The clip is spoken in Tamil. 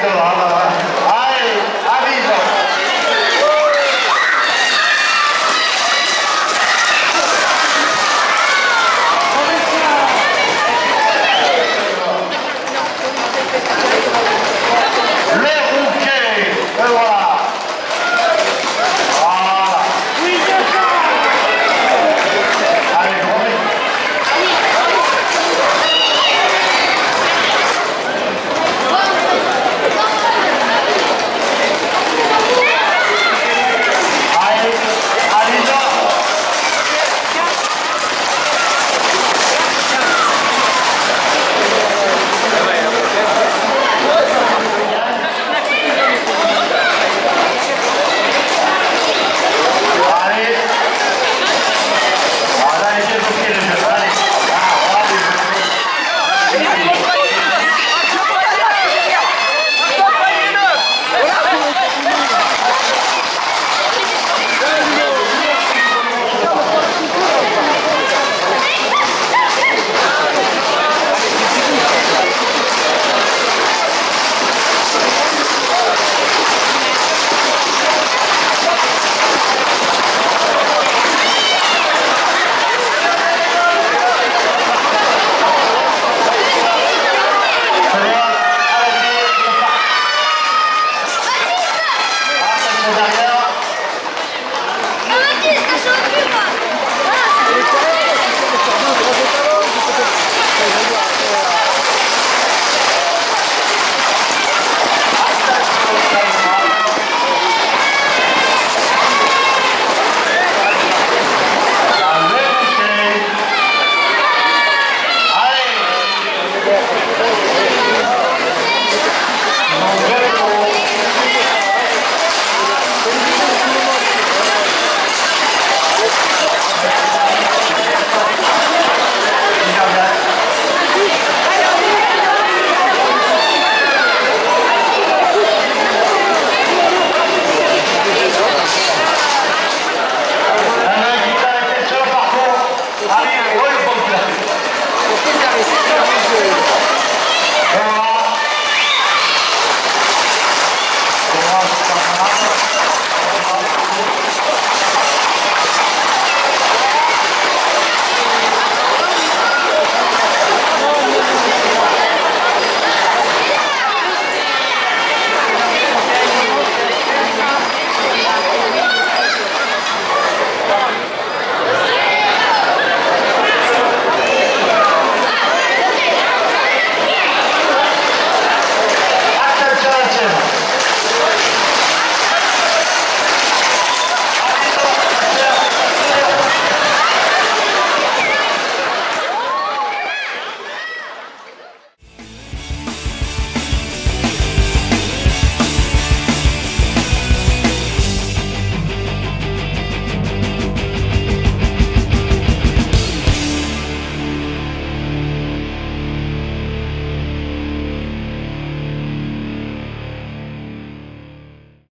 Allez,